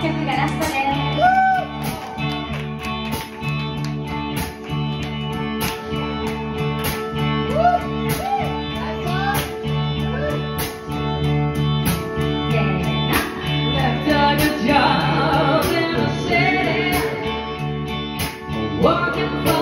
que te ganaste Walking